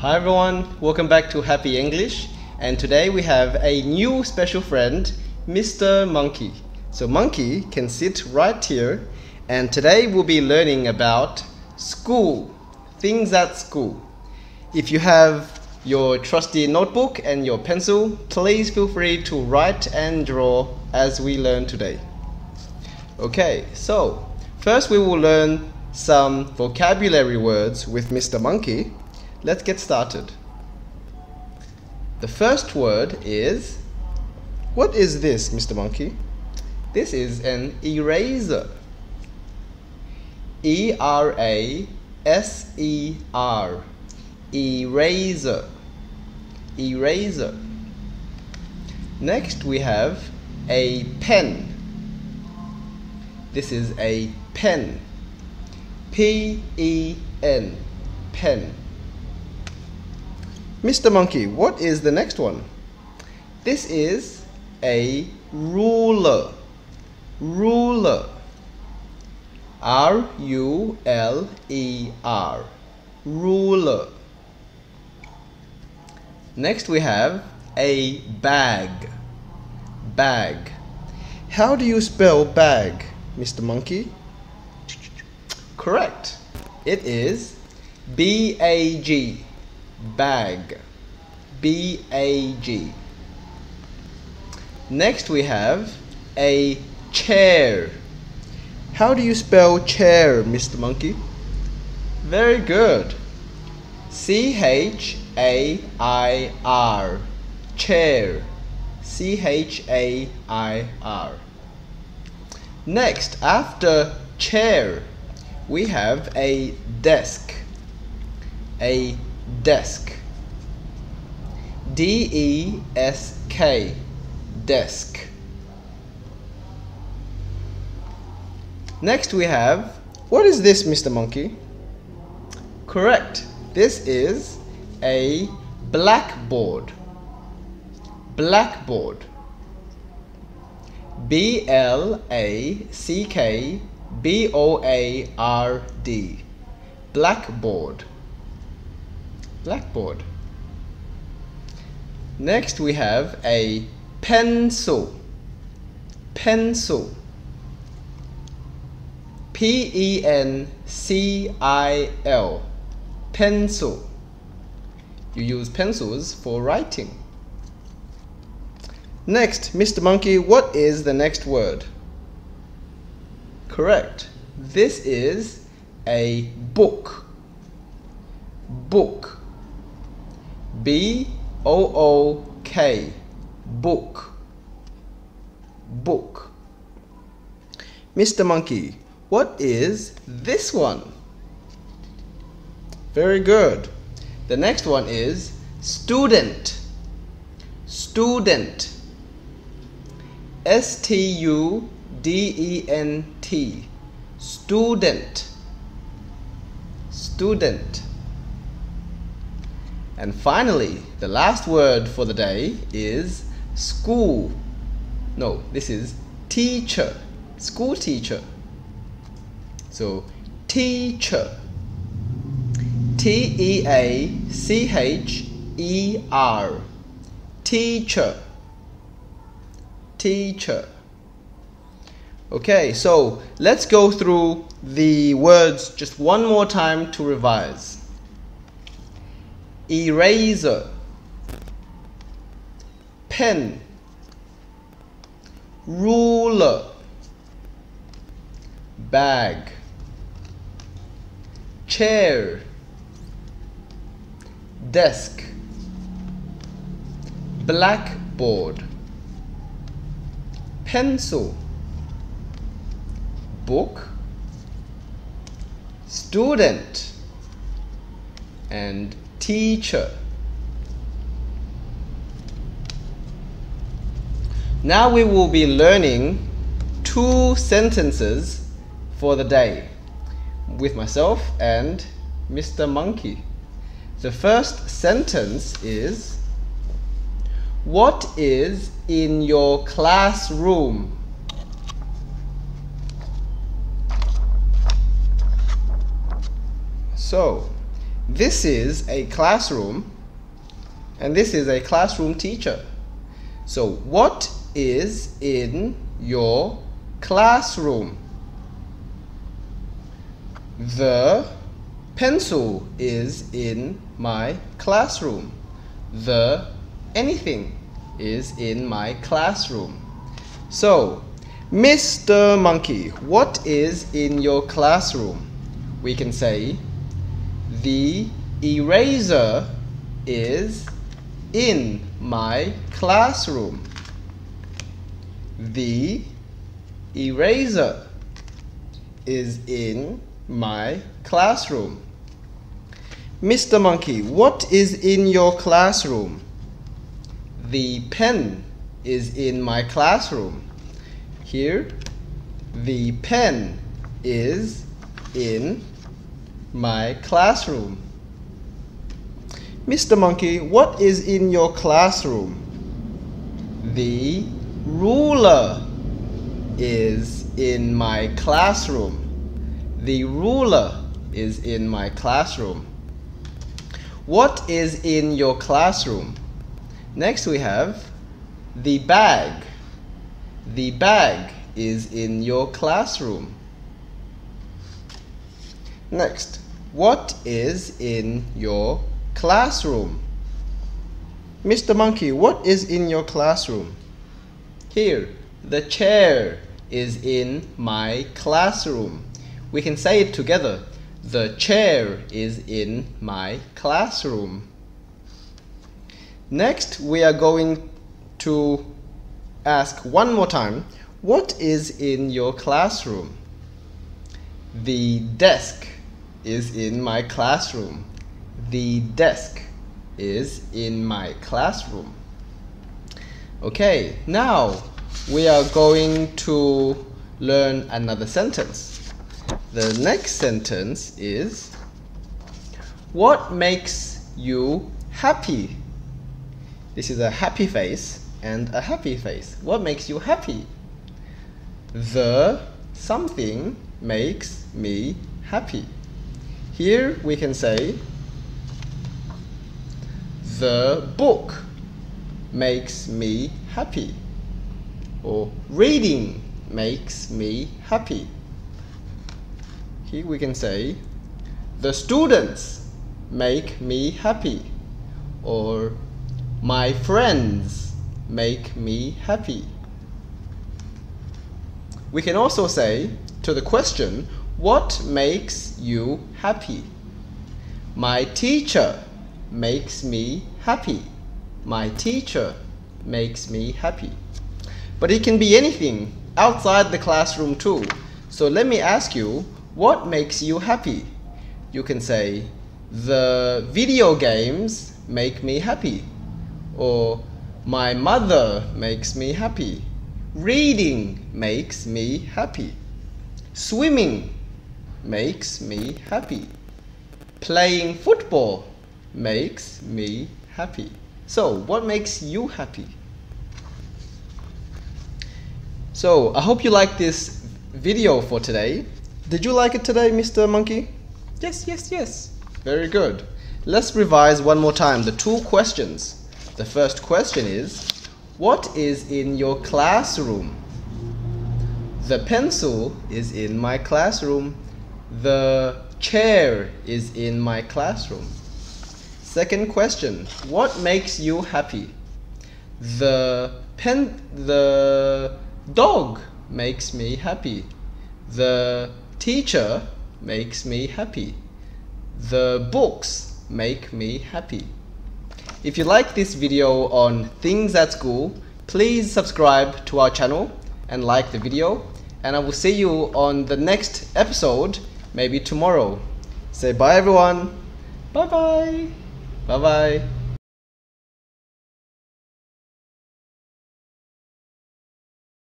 Hi everyone, welcome back to Happy English. And today we have a new special friend, Mr. Monkey. So Monkey can sit right here and today we'll be learning about school, things at school. If you have your trusty notebook and your pencil, please feel free to write and draw as we learn today. Okay, so first we will learn some vocabulary words with Mr. Monkey. Let's get started. The first word is What is this, Mr. Monkey? This is an eraser. E R A S E R. Eraser. Eraser. Next we have a pen. This is a pen. P E N. Pen. Mr. Monkey, what is the next one? This is a ruler. Ruler. R U L E R. Ruler. Next we have a bag. Bag. How do you spell bag, Mr. Monkey? Correct. It is B A G. Bag. B A G. Next we have a chair. How do you spell chair, Mr. Monkey? Very good. C H A I R. Chair. C H A I R. Next, after chair, we have a desk. A desk. D E S K. Desk. Next we have, what is this, Mr. Monkey? Correct. This is a blackboard. Blackboard. B L A C K B O A R D. Blackboard. Blackboard. Next we have a pencil. Pencil. P E N C I L. Pencil. You use pencils for writing. Next, Mr. Monkey, what is the next word? Correct. This is a book. Book. B O O K. Book. Book. Mr. Monkey, what is this one? Very good. The next one is student. Student. S T U D E N T. Student. Student. And finally, the last word for the day is school. No, this is teacher. School teacher. So, teacher. T E A C H E R. Teacher. Teacher. Okay, so let's go through the words just one more time to revise. Eraser. Pen. Ruler. Bag. Chair desk blackboard pencil book student and teacher now we will be learning two sentences for the day with myself and Mr. Monkey the first sentence is What is in your classroom? So, this is a classroom and this is a classroom teacher. So what is in your classroom? The pencil is in my classroom. The anything is in my classroom. So, Mr. Monkey, what is in your classroom? We can say, the eraser is in my classroom. The eraser is in my classroom. Mr. Monkey, what is in your classroom? The pen is in my classroom. Here, the pen is in my classroom. Mr. Monkey, what is in your classroom? The ruler is in my classroom. The ruler is in my classroom. What is in your classroom? Next we have the bag. The bag is in your classroom. Next, what is in your classroom? Mr. Monkey, what is in your classroom? Here, the chair is in my classroom. We can say it together. The chair is in my classroom. Next, we are going to ask one more time, what is in your classroom? The desk is in my classroom. The desk is in my classroom. Okay, now we are going to learn another sentence. The next sentence is What makes you happy? This is a happy face and a happy face. What makes you happy? The something makes me happy. Here we can say the book makes me happy or reading makes me happy. Here we can say the students make me happy or my friends make me happy. We can also say to the question, what makes you happy? My teacher makes me happy. My teacher makes me happy. But it can be anything outside the classroom too. So let me ask you, what makes you happy? You can say, the video games make me happy. Or my mother makes me happy. Reading makes me happy. Swimming makes me happy. Playing football makes me happy. So, what makes you happy? So, I hope you like this video for today. Did you like it today, Mr. Monkey? Yes, yes, yes. Very good. Let's revise one more time the two questions. The first question is, what is in your classroom? The pencil is in my classroom. The chair is in my classroom. Second question, what makes you happy? The pen the dog makes me happy. The teacher makes me happy. The books make me happy. If you like this video on things at school, please subscribe to our channel and like the video. And I will see you on the next episode, maybe tomorrow. Say bye everyone. Bye bye. Bye bye.